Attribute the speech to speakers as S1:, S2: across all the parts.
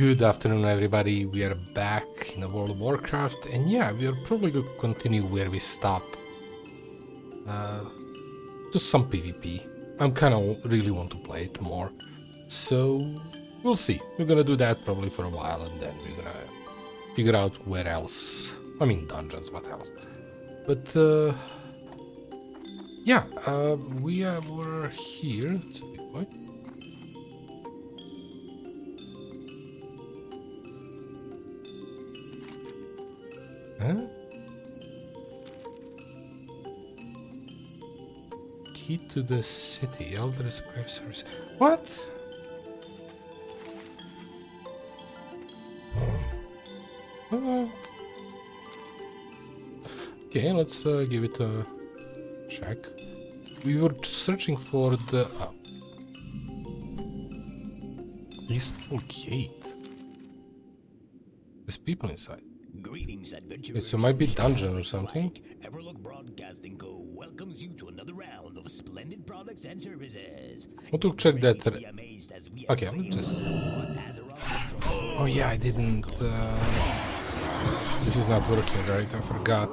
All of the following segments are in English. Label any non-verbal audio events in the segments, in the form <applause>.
S1: Good afternoon, everybody. We are back in the World of Warcraft, and yeah, we are probably going to continue where we stopped. Uh, just some PvP. I'm kind of really want to play it more, so we'll see. We're gonna do that probably for a while, and then we're gonna figure out where else. I mean, dungeons, what else? But uh, yeah, uh, we are we're here. Key to the city, Elder Square Service. What? Uh, okay, let's uh, give it a check. We were searching for the oh. Eastwall Gate. There's people inside.
S2: Greetings, adventurers.
S1: so it might be dungeon or something.
S2: Everlook Broadcasting Co. welcomes you to another round of splendid products and services.
S1: Want to check that.
S2: Be amazed as we
S1: Okay, I'm just.
S2: what Azeroth controls.
S1: Oh yeah, I didn't. Uh... This is not working, right? I forgot.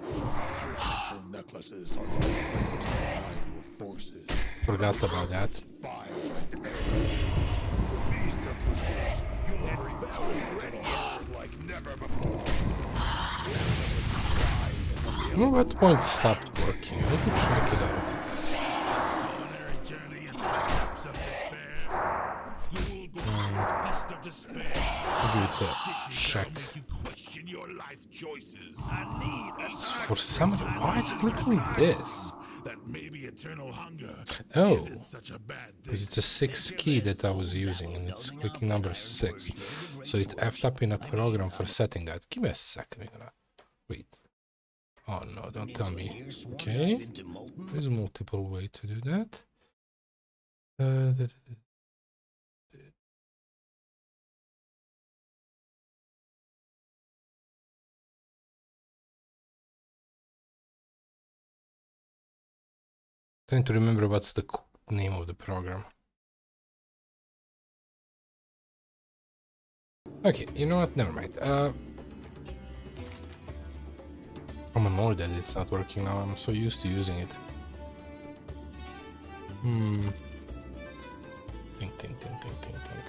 S3: Metal necklaces are the valuable forces.
S1: Forgot about that.
S3: Fire and air. These necklaces, you'll bring power to the heart like never before.
S1: You know what point it stopped working? I need check it out.
S3: Um, Culinary journey into the depths of despair. Ghoul Gourmet's feast of despair.
S1: I'll give it a check.
S3: Make question your life choices.
S1: For some reason, why it's clicking this?
S3: That maybe eternal hunger
S1: Oh,
S3: such a bad thing.
S1: because it's a six key that I was using, and it's clicking number six. So it effed up in a program for setting that. Give me a second. Wait. Oh no, don't tell me. Okay. There's multiple way to do that. Uh, Trying to remember what's the name of the program. Okay, you know what? Never mind. Uh, I'm annoyed that it's not working now. I'm so used to using it. Hmm. Think, think, think, think, think, think.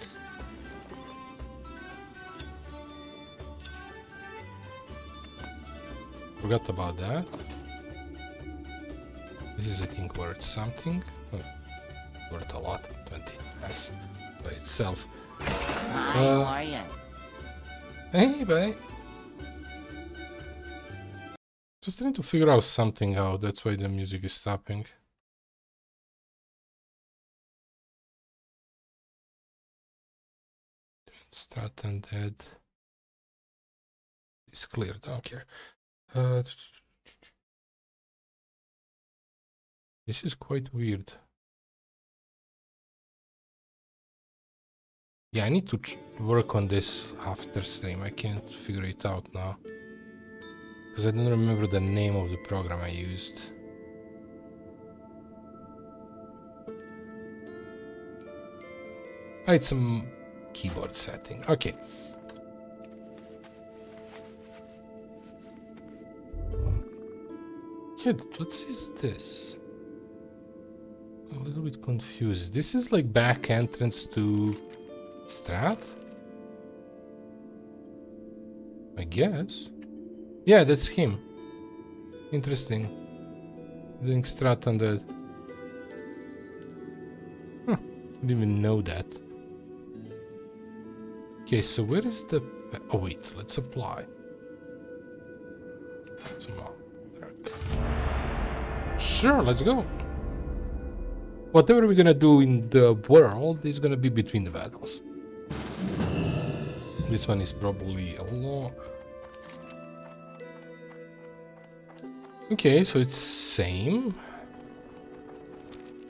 S1: Forgot about that. This is, I think, worth something. Oh, worth a lot. 20 S by itself.
S4: Hi,
S1: Uh,
S4: how are you?
S1: Hey, bye. Just trying to figure out something out. That's why the music is stopping. Strat and dead. It's clear. Don't care. Uh, this is quite weird. Yeah, I need to work on this after stream. I can't figure it out now. Because I don't remember the name of the program I used. Ah, it's some keyboard setting. Okay. Yeah, what is this? a little bit confused. This is like back entrance to Strat? I guess. Yeah, that's him. Interesting. Doing Strat on the... Huh. Didn't even know that. Okay, so where is the... Oh wait, let's apply. Sure, let's go. Whatever we're gonna do in the world is gonna be between the battles. This one is probably a long. Okay, so it's same.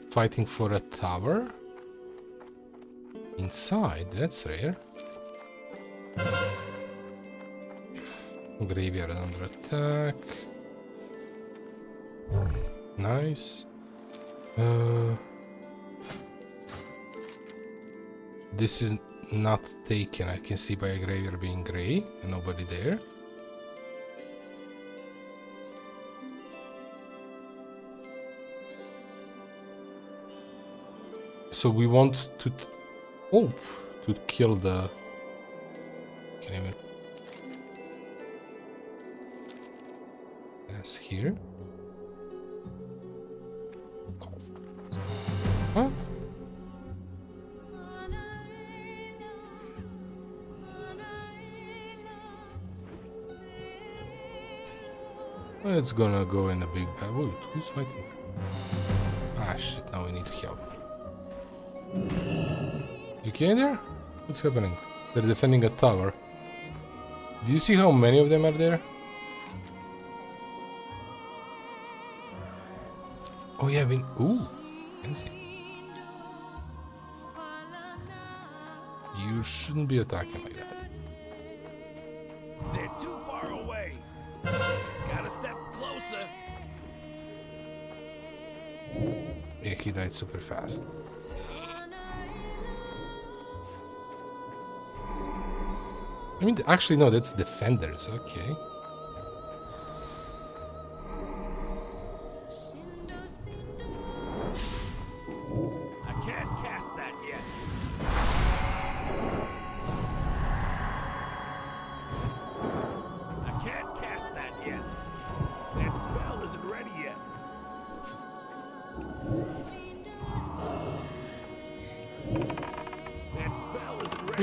S1: Fighting for a tower. Inside, that's rare. Graveyard under attack. Nice. Uh, this is not taken, I can see by a graveyard being grey nobody there. So we want to, oh, to kill the. Can even. Yes, here. What? It's gonna go in a big. Wait, who's fighting? Ah shit, now we need to help. You okay there? What's happening? They're defending a tower. Do you see how many of them are there? Oh yeah, we... Ooh, fancy. You shouldn't be attacking like that.
S3: They're too far away. Gotta step closer.
S1: Yeah, he died super fast. I mean, actually, no, that's defenders. Okay.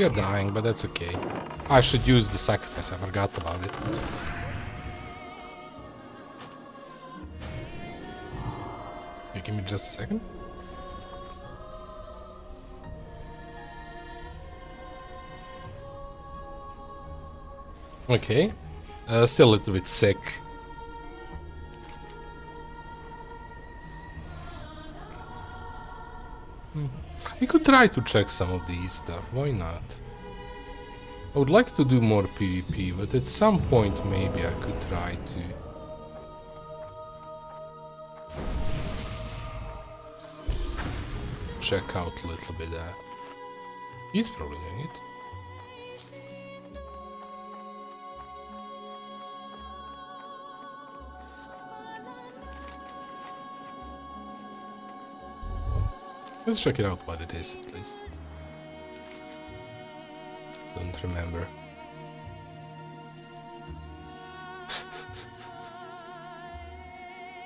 S1: Are dying, but that's okay. I should use the sacrifice. I forgot about it. Okay, give me just a second. Okay. Uh, still a little bit sick. We could try to check some of these stuff. Why not? I would like to do more PvP, but at some point maybe I could try to. Check out a little bit that. He's probably doing it. Let's check it out what it is at least. Don't remember. <laughs>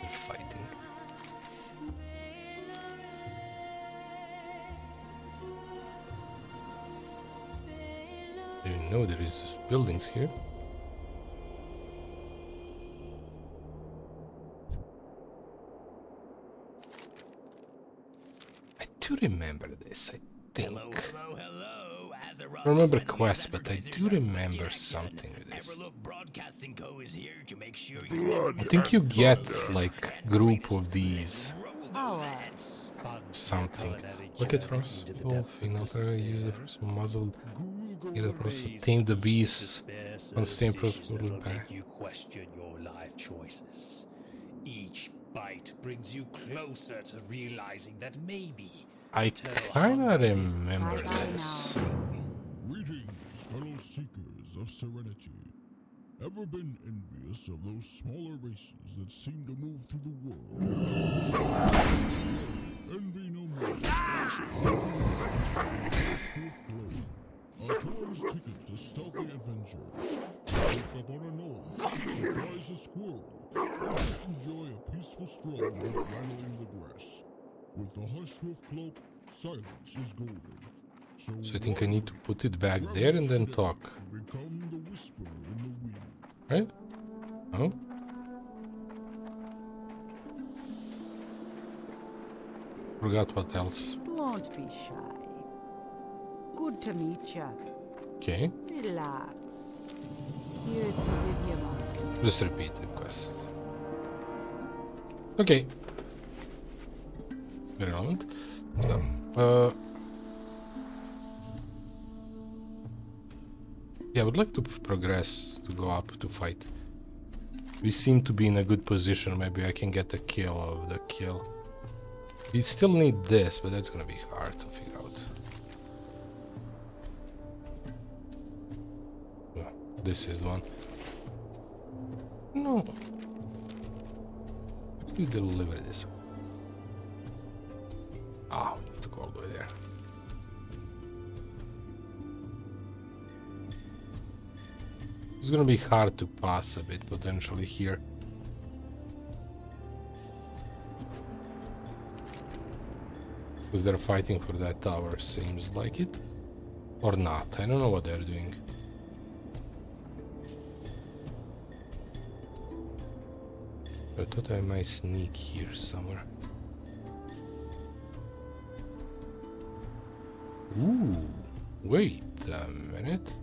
S1: They're fighting. You know there is buildings here? Remember quests, but I do remember something with this.
S2: Everlook Broadcasting Co. is here to make sure you
S1: I think you get like group of these something. Look at first. Oh, final player use the first muzzle. Get the to tame the beast. On same process will back.
S5: you question your life choices. Each bite brings you closer to realizing that maybe
S1: I kinda remember this.
S6: Greetings, fellow seekers of serenity. Ever been envious of those smaller races that seem to move through the world envy no more. A tour's ticket to stealthy adventures. Wake up on a gnome, surprise a squirrel, enjoy a peaceful stroll without rattling the grass. With the Hushhoof cloak, silence is golden. So,
S1: So I think I need to put it back there and then talk.
S6: Become the whisper in the wind.
S1: Right? Oh? Forgot what else.
S4: don't be shy. Good to meet you.
S1: Okay.
S4: Relax. Spirit with you.
S1: Just repeat the quest. Okay. Very relevant. Let's go. Uh, Yeah, I would like to progress to go up to fight. We seem to be in a good position. Maybe I can get a kill of the kill. We still need this, but that's gonna be hard to figure out. This is the one. No. How do you deliver this? It's gonna be hard to pass a bit potentially here. Because they're fighting for that tower, seems like it. Or not, I don't know what they're doing. I thought I might sneak here somewhere. Ooh, wait a minute.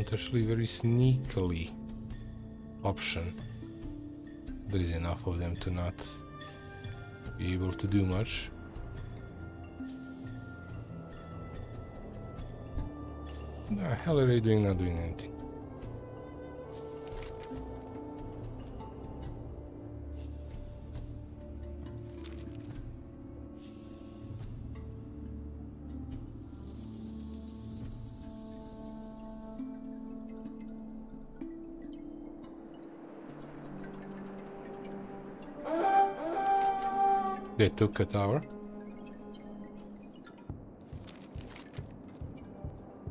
S1: Actually very sneakily option. There is enough of them to not be able to do much. The hell are they doing not doing anything? They took a tower.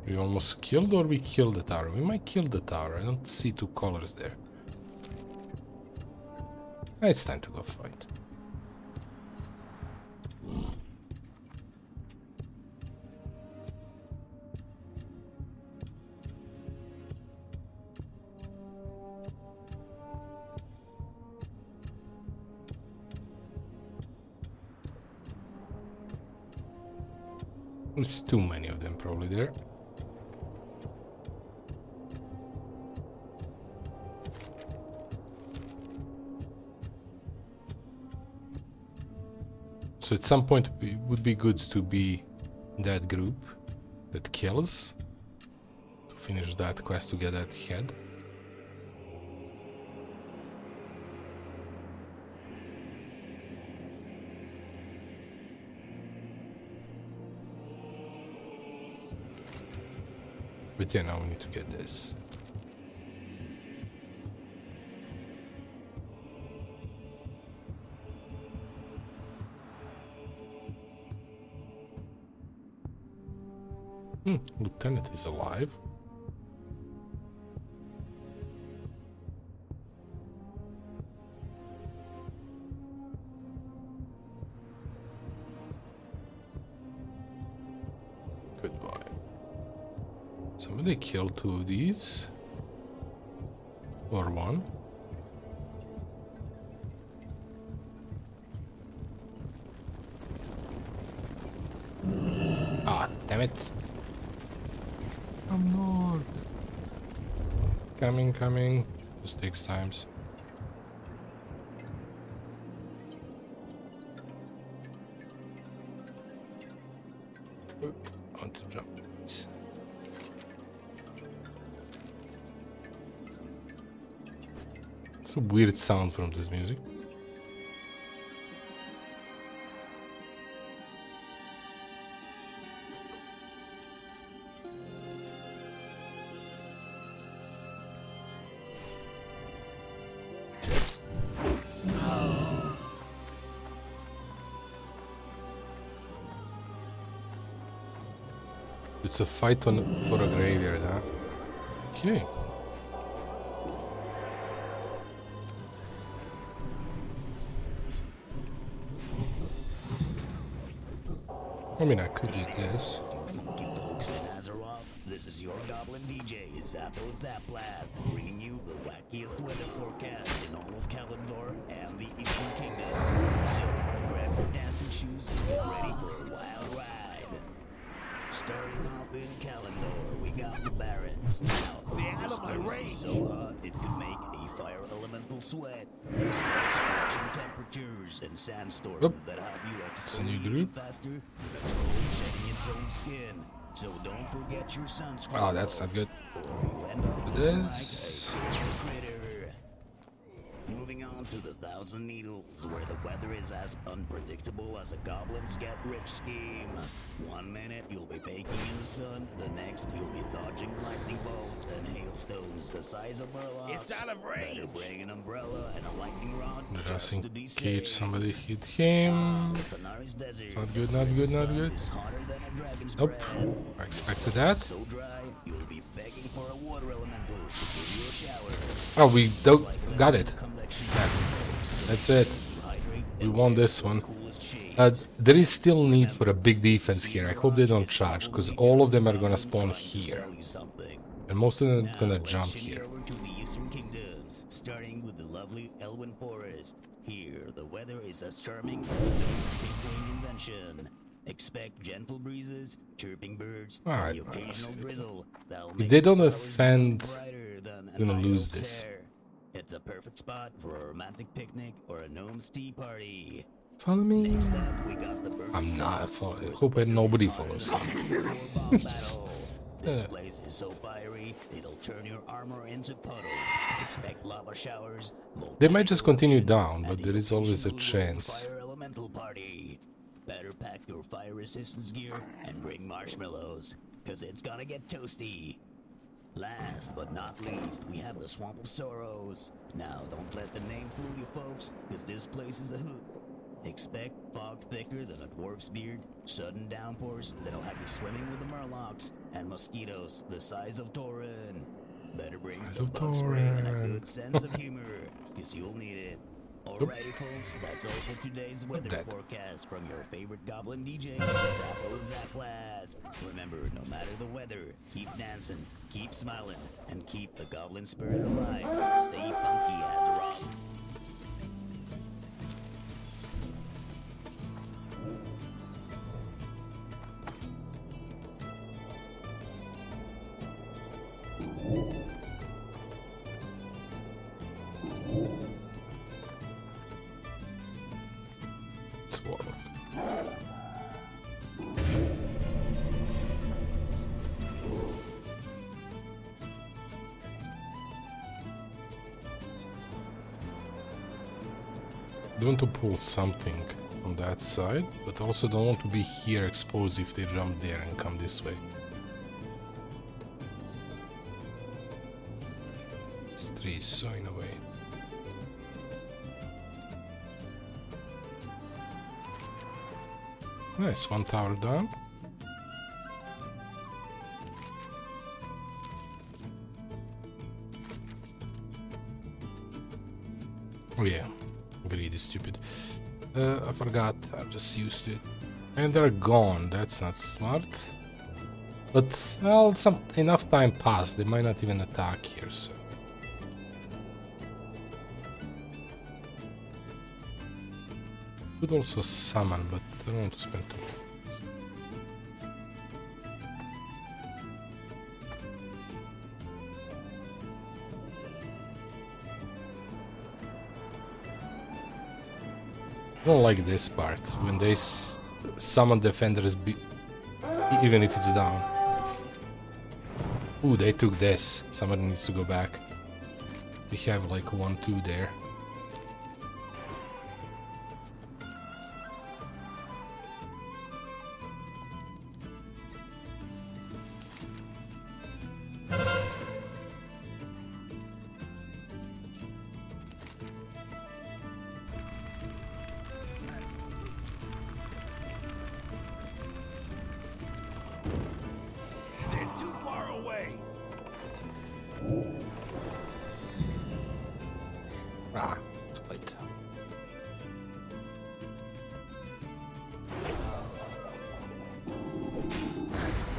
S1: We almost killed or we killed the tower? We might kill the tower. I don't see two colors there. It's time to go fight. So at some point it would be good to be that group that kills to finish that quest to get that head. Yeah, now we need to get this. Hmm, Lieutenant is alive. Killed two of these. Or one. Ah, damn it. Come on. Coming, coming. Just takes times. It's a weird sound from this music. It's a fight on for a graveyard, huh? Okay. I mean, I could do this.
S2: Keep the books and Azeroth. This is your Goblin DJ, Zappo Zapblast, bringing you the wackiest weather forecast in all of Kalimdor and the Eastern Kingdom. So, grab your dancing shoes and get ready for a wild ride. Starting off in Kalimdor, we got the Barrens. Now,
S3: They're out of my
S2: this place
S3: range.
S2: is so hot, it could make a fire elemental sweat. Scorching temperatures and sandstorms
S1: Yep.
S2: that have you
S1: It's a new
S2: exfoliating
S1: group.
S2: faster, the cold shedding its own skin. So don't forget your sunscreen.
S1: Oh, that's not good.
S2: or Moving on to the Thousand Needles, where the weather is as unpredictable as a goblin's get-rich scheme. One minute you'll be baking in the sun, the next you'll be dodging lightning bolts and hailstones the size of Murlocs.
S3: It's out of range!
S2: Better
S3: range.
S2: bring an umbrella and a lightning rod just
S1: Racing
S2: to be
S1: cage, somebody hit him.
S2: The Tanaris Desert.
S1: Not good, not good, not good.
S2: than a
S1: Nope.
S2: breath.
S1: I expected that.
S2: So dry, you'll be begging for a water elemental to give you a shower.
S1: Oh, we don't got it. That's it. We won this one. Uh, there is still need for a big defense here. I hope they don't charge, because all of them are gonna spawn here. And most of them are gonna jump here.
S2: Here, the weather is as charming as a tinkling invention. Expect gentle breezes, chirping birds,
S1: Alright,
S2: the occasional drizzle.
S1: If they don't offend, we're gonna lose this.
S2: It's a perfect spot for a romantic picnic or a gnome's tea party.
S1: Follow me.
S2: Up, we got the
S1: I'm not following.
S2: the
S1: nobody follows
S2: than a football <laughs> battle. This place is so fiery, it'll turn your armor into puddle. Expect lava showers.
S1: They might just continue down, but there is always a
S2: and the occasional
S1: chance.
S2: Fire elemental party. Better pack your fire resistance gear and bring marshmallows, cause it's gonna get toasty. Last but not least, we have the Swamp of Sorrows. Now, don't let the name fool you folks, cause this place is a hoot. Expect fog thicker than a dwarf's beard, sudden downpours that'll have you swimming with the murlocs, and mosquitoes the size of Torin. Better bring
S1: Size
S2: some
S1: of
S2: bug spray and a good sense of humor, cause you'll need it. Alrighty, folks, that's all for today's weather
S1: dead.
S2: forecast from your favorite goblin DJ, Zappo Zapblast. Remember, no matter the weather, keep dancing, keep smiling, and keep the goblin spirit alive. Stay funky as rock.
S1: Don't want to pull something on that side, but also don't want to be here exposed if they jump there and come this way. It's three, so in a way. Nice, one tower down. Forgot, I'm just used to it. And they're gone, that's not smart. But, well, some enough time passed, they might not even attack here, so... Could also summon, but I don't want to spend too much. I don't like this part when they summon defenders, even if it's down. Ooh, they took this. Somebody needs to go back. We have like one, two there.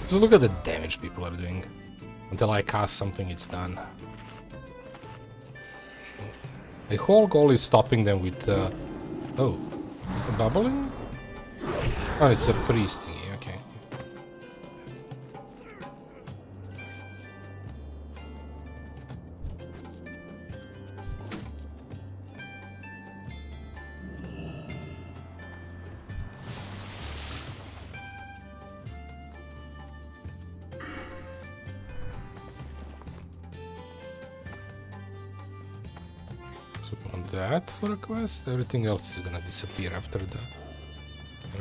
S1: Just look at the damage people are doing. Until I cast something, it's done. The whole goal is stopping them with... Uh... Oh, bubbling? Oh, it's a priest for a quest. Everything else is gonna disappear after the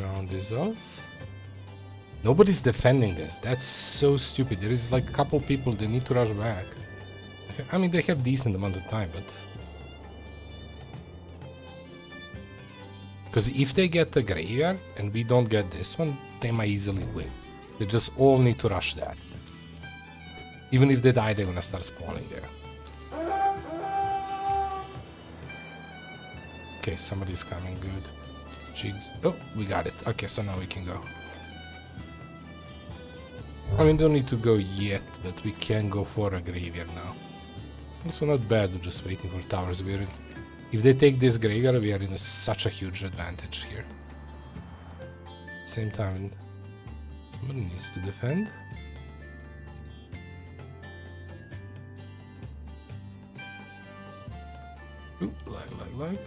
S1: round is off. Nobody's defending this. That's so stupid. There is like a couple people that need to rush back. I mean, they have decent amount of time, but because if they get the graveyard and we don't get this one, they might easily win. They just all need to rush that. Even if they die, they're gonna start spawning there. Okay, somebody's coming. Good. Jigs. Oh, we got it. Okay, so now we can go. I mean, don't need to go yet, but we can go for a graveyard now. Also not bad, just waiting for towers. We're in, if they take this graveyard, we are in a, such a huge advantage here. Same time, somebody needs to defend. Lag, lag, lag.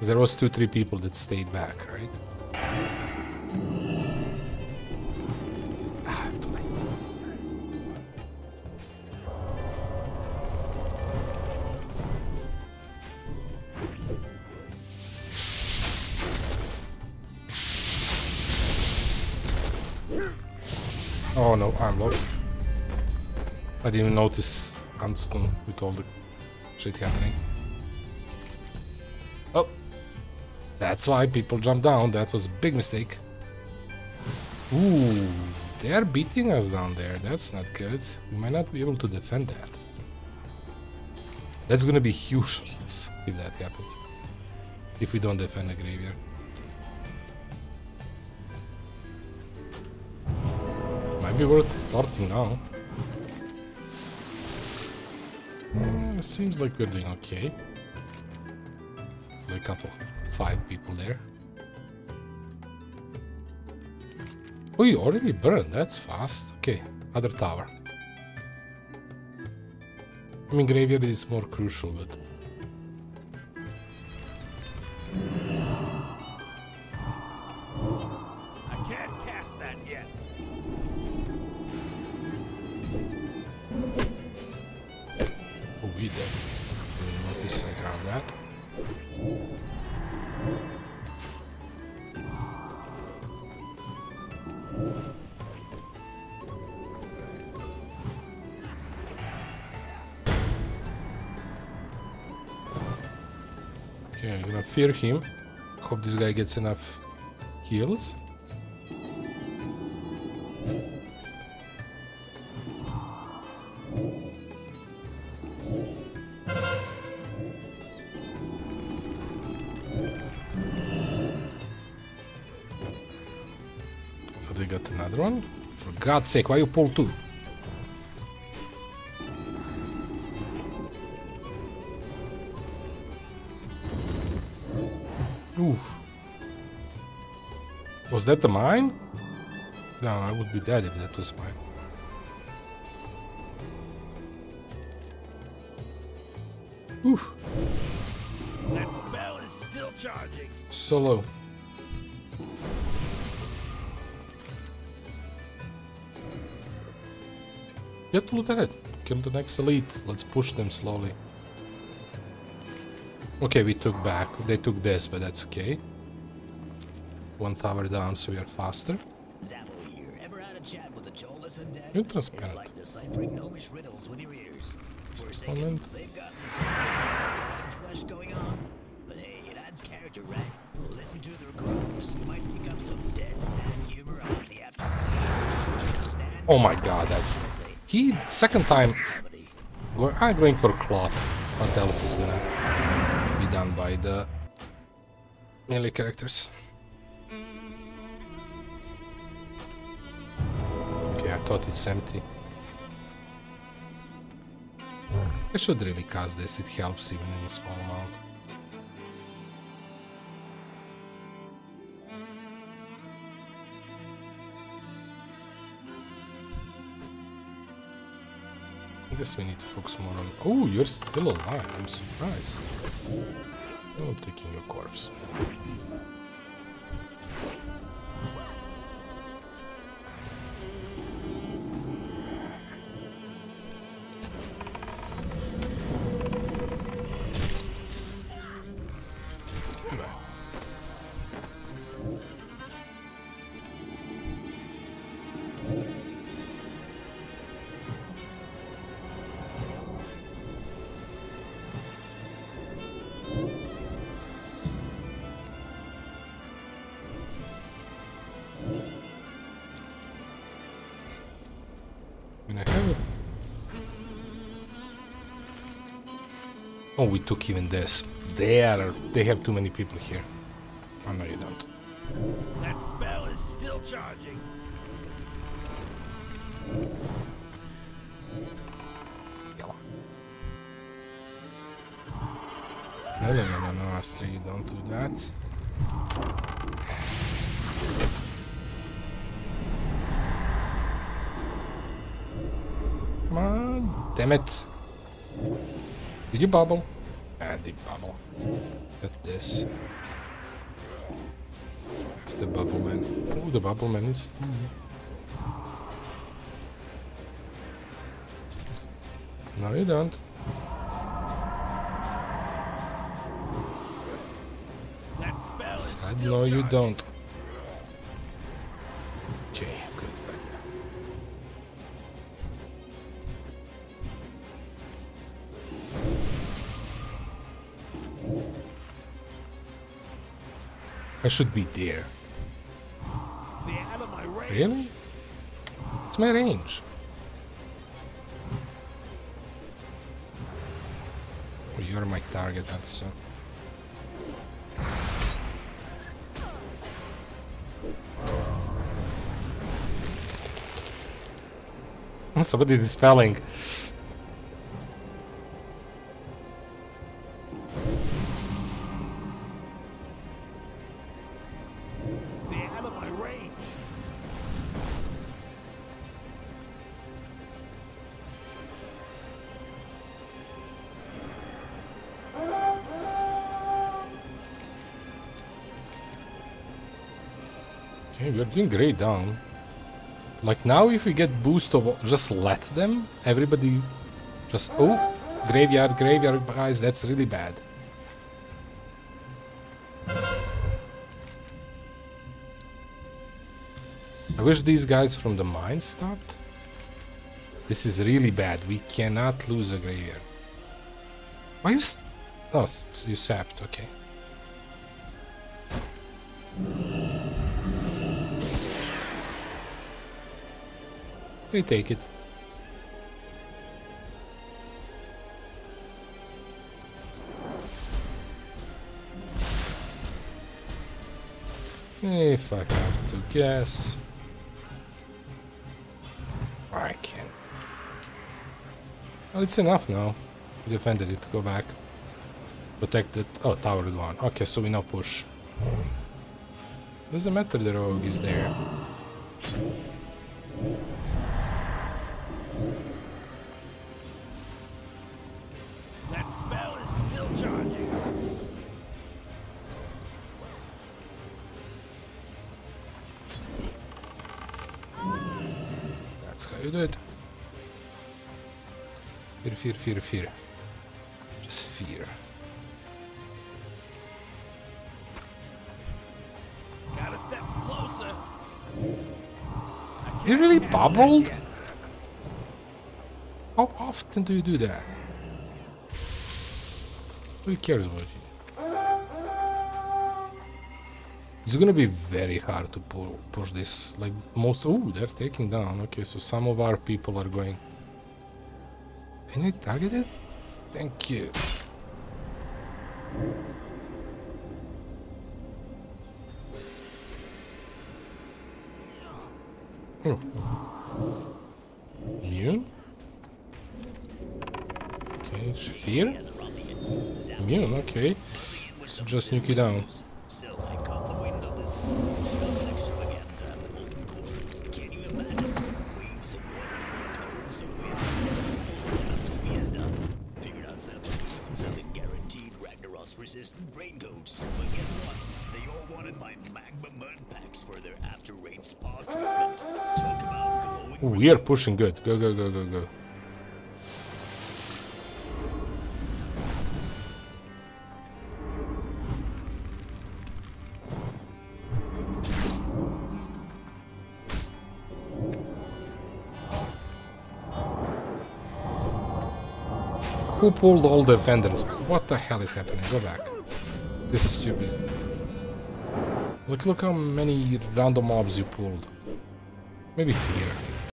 S1: There was two, three people that stayed back, right? Oh no, I'm low. I didn't notice Anston with all the shit happening. That's why people jump down. That was a big mistake. Ooh, they are beating us down there. That's not good. We might not be able to defend that. That's gonna be huge if that happens. If we don't defend the graveyard. Might be worth porting now. Uh, seems like we're doing okay. There's like a couple, five people there. Oh, you already burned. That's fast. Okay, other tower. I mean, graveyard is more crucial, but fear him. Hope this guy gets enough kills. Oh, they got another one? For God's sake, why you pull two? Was that the mine? No, I would be dead if that was mine. Oof.
S3: That spell is still charging.
S1: Solo. Get Lieutenant. Kill the next elite. Let's push them slowly. Okay, we took back. They took this, but that's okay. One tower down, so we are faster. Transparent.
S2: like after.
S1: Oh my god, that he second time. Go, I'm going for cloth. What else is gonna be done by the melee characters? Thought it's empty. I should really cast this, it helps even in a small amount. I guess we need to focus more on... Oh, you're still alive, I'm surprised. No, I'm taking your corpse. Oh, we took even this. They are. They have too many people here. Oh no, you don't.
S3: That spell is still charging.
S1: No, no, no, no, no, Astrid, you don't do that. Come on, damn it. Did you bubble? Ah, did bubble. Get this. The bubble man. Oh, the bubble man is. No, you don't.
S3: That spell
S1: no, you don't. I should be there. Really? It's my range. Oh, you're my target, that's so. <laughs> Somebody dispelling.
S3: They're
S1: doing great down. Like now, if we get boost of just let them, everybody just oh graveyard, graveyard guys, that's really bad. I wish these guys from the mine stopped. This is really bad. We cannot lose a graveyard. Why you? oh, you sapped. Okay. We take it. If I have to guess. I can't. Well, it's enough now. We defended it. Go back. Protect it. Oh, tower gone. Okay, so we now push. Doesn't matter the rogue is there. You do it. Fear, fear, fear, fear. Just fear.
S3: Gotta step closer.
S1: You really bubbled? How often do you do that? Who cares about you? It's gonna be very hard to pull, push this. Like most. Oh, they're taking down. Okay, so some of our people are going. Can I target it? Thank you. Oh. Immune? Okay, fear? Immune, okay. So just nuke it down. We are pushing good. Go, go, go, go, go. Who pulled all the vendors? What the hell is happening? Go back. This is stupid. Look, look how many random mobs you pulled. Maybe fear.